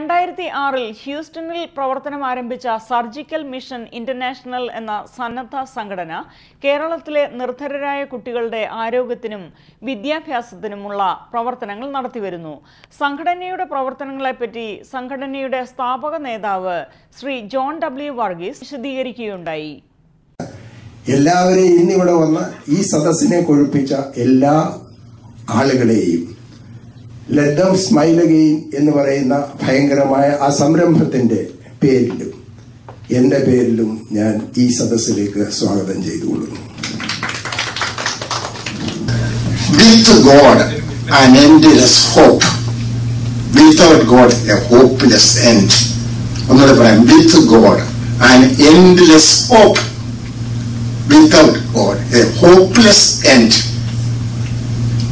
രണ്ടായിരത്തി ആറിൽ ഹ്യൂസ്റ്റണിൽ പ്രവർത്തനം ആരംഭിച്ച സർജിക്കൽ മിഷൻ ഇന്റർനാഷണൽ എന്ന സന്നദ്ധ സംഘടന കേരളത്തിലെ നിർധരരായ കുട്ടികളുടെ ആരോഗ്യത്തിനും വിദ്യാഭ്യാസത്തിനുമുള്ള പ്രവർത്തനങ്ങൾ നടത്തിവരുന്നു. സംഘടനയുടെ പ്രവർത്തനങ്ങളെപ്പറ്റി സംഘടനയുടെ സ്ഥാപക നേതാവ് ശ്രീ ജോൺ ഡബ്ല്യു വർഗീസ് വിശദീകരിക്കുകയുണ്ടായി. എല്ലാവരെയും ഇന്നിവിടെ വന്ന ഈ സദസ്സിനെ കൊഴുപ്പിച്ച എല്ലാ ആളുകളെയും ലഡം സ്മൈൽ അഗെയിൻ എന്ന് പറയുന്ന ഭയങ്കരമായ ആ സംരംഭത്തിന്റെ പേരിലും എന്റെ പേരിലും ഞാൻ ഈ സദസ്സിലേക്ക് സ്വാഗതം ചെയ്തുകൊള്ളുന്നു an endless hope. Without God a hopeless end. ഒന്നുകൂടെ പറയാം God an endless hope. Without God a hopeless end.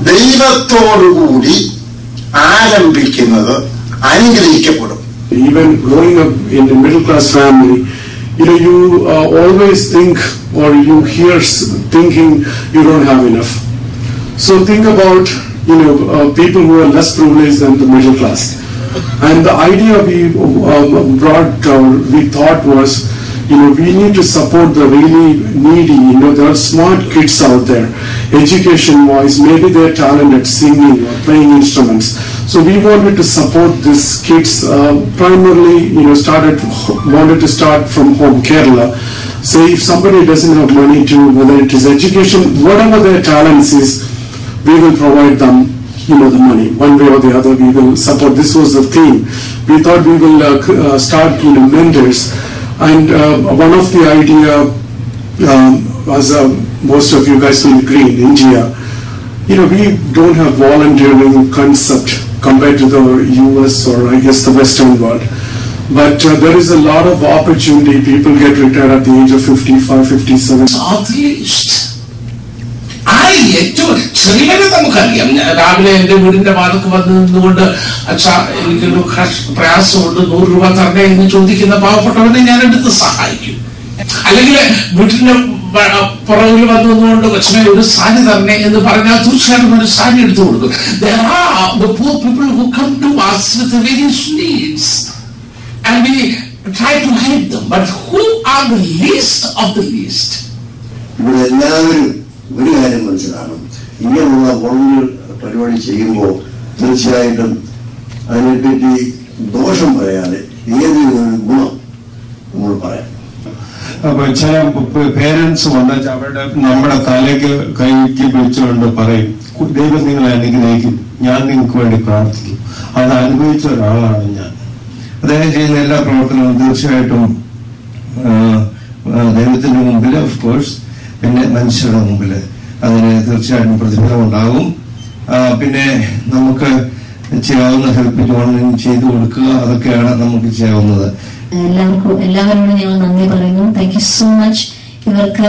ദൈവത്തോടുകൂടി ആരംഭിക്കുന്നത് അനുഗ്രഹിക്കപ്പെടും even growing up in a middle class family, you know, you uh, always think or you hear s- thinking you don't have enough. So think about, you know, uh, people who are less privileged than the middle class. And the idea we um, brought, uh, we thought was, you know, we need to support the really needy, you know, there are smart kids out there, education wise, maybe they're talented singing or playing instruments. So we wanted to support these kids, uh, primarily, you know, started, wanted to start from home, Kerala. Say if somebody doesn't have money to, whether it is education, whatever their talents is, we will provide them, you know, the money. One way or the other, we will support. This was the theme. We thought we will uh, uh, start, you know, mentors. And uh, one of the idea, um, as uh, most of you guys will agree in India, you know, we don't have volunteering concept compared to the US or I guess the Western world. But uh, there is a lot of opportunity. People get retired at the age of 55, 57. Atheist. ഏറ്റവും ചെറിയത് നമുക്കറിയാം രാവിലെ എന്റെ വീടിന്റെ വാതക്ക് വന്ന് നിന്നുകൊണ്ട് അച്ഛാ എനിക്കൊരു പ്രയാസമുണ്ട് നൂറ് രൂപ തരണേ എന്ന് ചോദിക്കുന്ന പാവപ്പെട്ടവനെ ഞാൻ എടുത്ത് സഹായിക്കും അല്ലെങ്കിൽ വീട്ടിന്റെ പുറകിൽ വന്ന് നിന്നുകൊണ്ട് കൊച്ചിനെ ഒരു സാരി തരണേ എന്ന് പറഞ്ഞാൽ തീർച്ചയായിട്ടും ഒരു സാരി എടുത്തു കൊടുക്കും people who come to us with needs and we try to help them. But who are least of the least? എല്ലാവരും ചെയ്യുമ്പോൾ തീർച്ചയായിട്ടും അതിനെപ്പറ്റി ദോഷം പറയാതെ ഏതൊരു ഗുണം നമ്മൾ പറയാം. അപ്പൊ ചില പേരൻസ് വന്നാൽ അവരുടെ നമ്മുടെ തലയ്ക്ക് കൈക്ക് പിടിച്ചുകൊണ്ട് പറയും "കു- ദൈവം നിങ്ങളെ അനുഗ്രഹിക്കും ഞാൻ നിങ്ങൾക്ക് വേണ്ടി പ്രാർത്ഥിക്കും. അത് അനുഭവിച്ച ഒരാളാണ് ഞാൻ. അദ്ദേഹം ചെയ്യുന്ന എല്ലാ പ്രവർത്തനവും തീർച്ചയായിട്ടും ദൈവത്തിന്റെ മുമ്പിൽ ഓഫ് കോഴ്സ് പിന്നെ മനുഷ്യരുടെ മുമ്പിൽ അതിന് തീർച്ചയായിട്ടും പ്രതിഫലം ഉണ്ടാകും പിന്നെ നമുക്ക് ചെയ്യാവുന്ന ഹെൽപ്പ് ജോണിന് ചെയ്തു കൊടുക്കുക. അതൊക്കെയാണ് നമുക്ക് ചെയ്യാവുന്നത്. എല്ലാവർക്കും എല്ലാവരോടും ഞങ്ങൾ നന്ദി പറയുന്നു. താങ്ക് യു സോ മച്ച് ഇവർക്ക്